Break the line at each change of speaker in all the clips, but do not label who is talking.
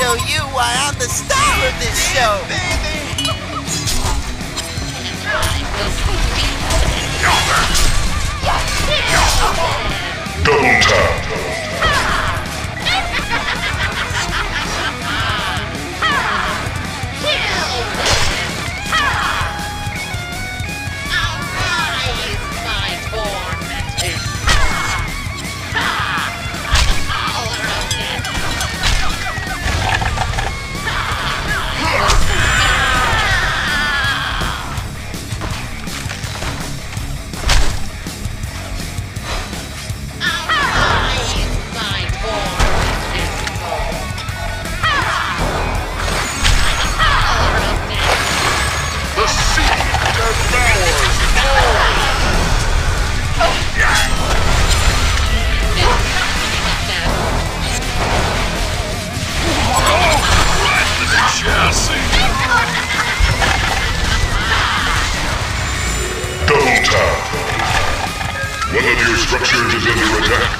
show you why I'm the star of this show.
Double tap. Your structures is under attack.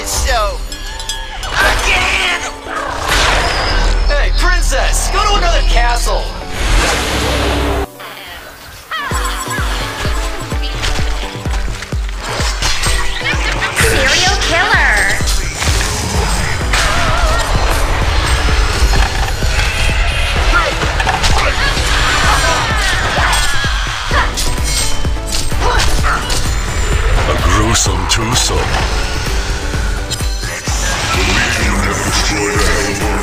this show. Again!
Hey, princess, go to another castle.
Serial killer.
A gruesome twosome. Have destroyed a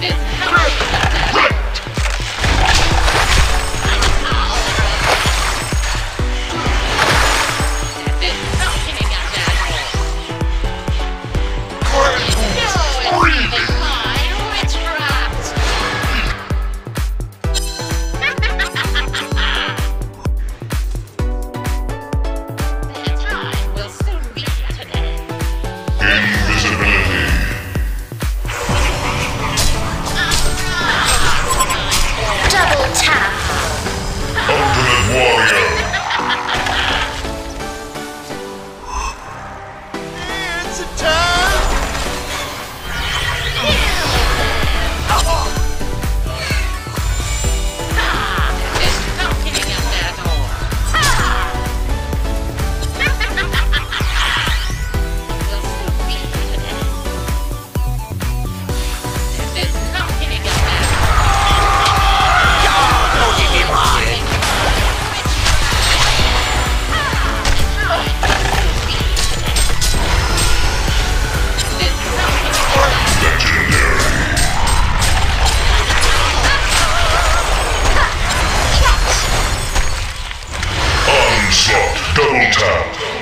this house. Double tap.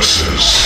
Tap.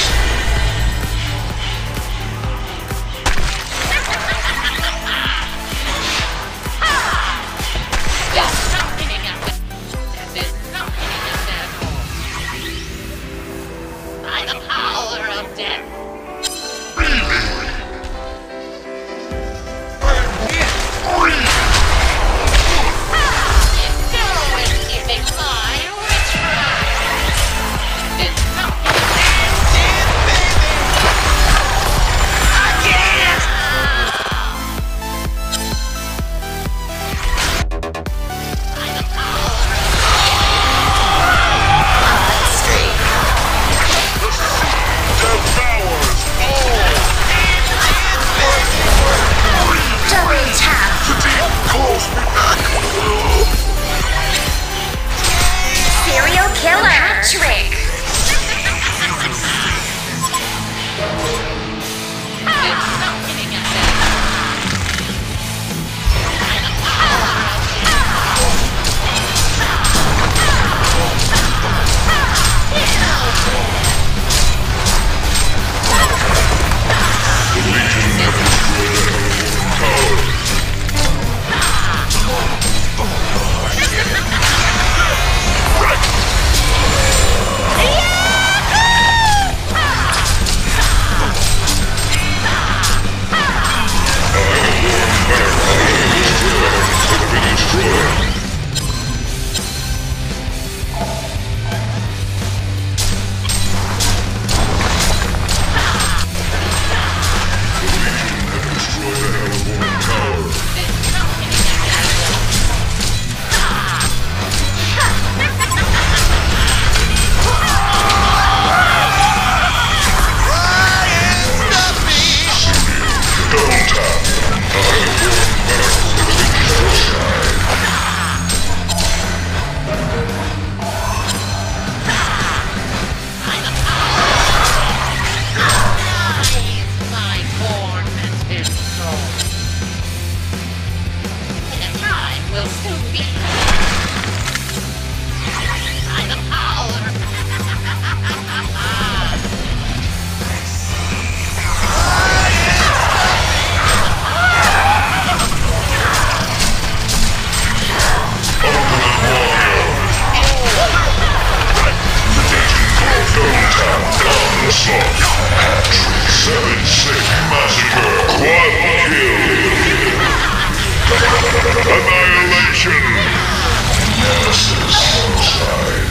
Seven
six Massacre. Kill. Annihilation. Nemesis. Homicide.